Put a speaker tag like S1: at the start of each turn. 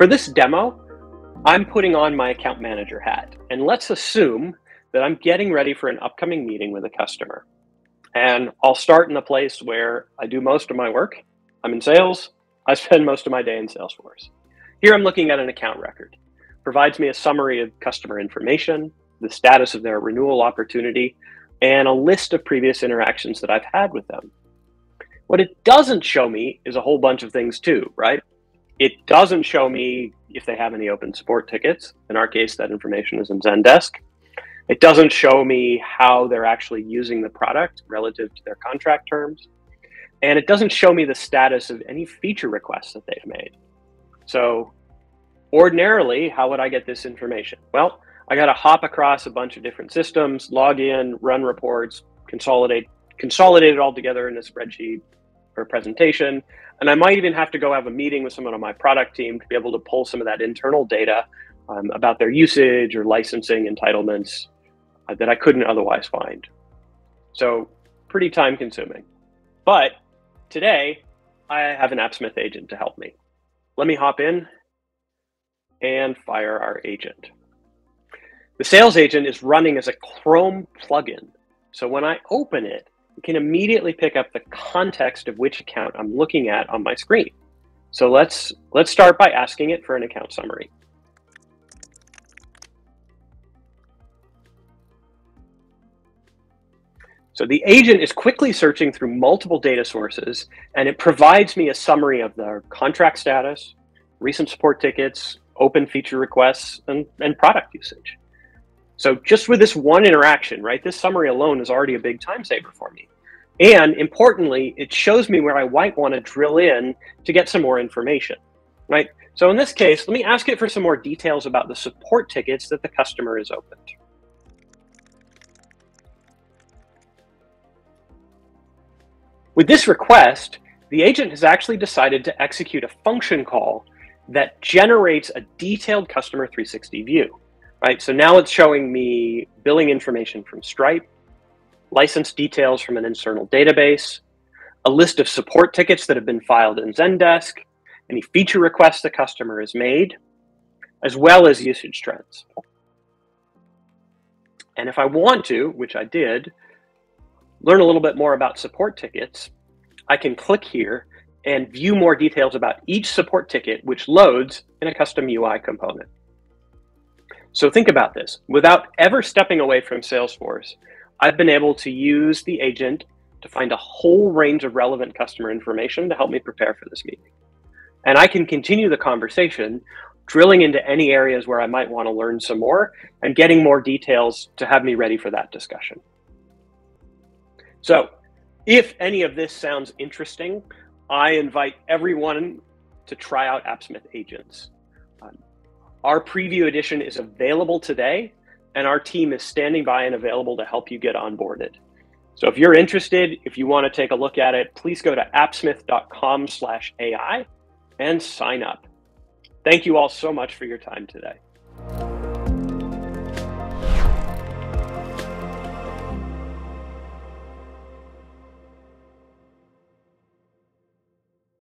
S1: For this demo, I'm putting on my account manager hat, and let's assume that I'm getting ready for an upcoming meeting with a customer. And I'll start in the place where I do most of my work. I'm in sales. I spend most of my day in Salesforce. Here I'm looking at an account record. Provides me a summary of customer information, the status of their renewal opportunity, and a list of previous interactions that I've had with them. What it doesn't show me is a whole bunch of things too, right? It doesn't show me if they have any open support tickets. In our case, that information is in Zendesk. It doesn't show me how they're actually using the product relative to their contract terms. And it doesn't show me the status of any feature requests that they've made. So ordinarily, how would I get this information? Well, I got to hop across a bunch of different systems, log in, run reports, consolidate, consolidate it all together in a spreadsheet or a presentation. And I might even have to go have a meeting with someone on my product team to be able to pull some of that internal data um, about their usage or licensing entitlements uh, that I couldn't otherwise find. So pretty time consuming. But today I have an Appsmith agent to help me. Let me hop in and fire our agent. The sales agent is running as a Chrome plugin. So when I open it, it can immediately pick up the context of which account I'm looking at on my screen. So let's let's start by asking it for an account summary. So the agent is quickly searching through multiple data sources, and it provides me a summary of the contract status, recent support tickets, open feature requests, and, and product usage. So just with this one interaction, right, this summary alone is already a big time saver for me. And importantly, it shows me where I might want to drill in to get some more information, right? So in this case, let me ask it for some more details about the support tickets that the customer has opened. With this request, the agent has actually decided to execute a function call that generates a detailed customer 360 view, right? So now it's showing me billing information from Stripe, license details from an internal database, a list of support tickets that have been filed in Zendesk, any feature requests the customer has made, as well as usage trends. And if I want to, which I did, learn a little bit more about support tickets, I can click here and view more details about each support ticket, which loads in a custom UI component. So think about this. Without ever stepping away from Salesforce, I've been able to use the agent to find a whole range of relevant customer information to help me prepare for this meeting. And I can continue the conversation, drilling into any areas where I might want to learn some more and getting more details to have me ready for that discussion. So if any of this sounds interesting, I invite everyone to try out Appsmith Agents. Um, our preview edition is available today, and our team is standing by and available to help you get onboarded. So if you're interested, if you want to take a look at it, please go to appsmith.com slash AI and sign up. Thank you all so much for your time today.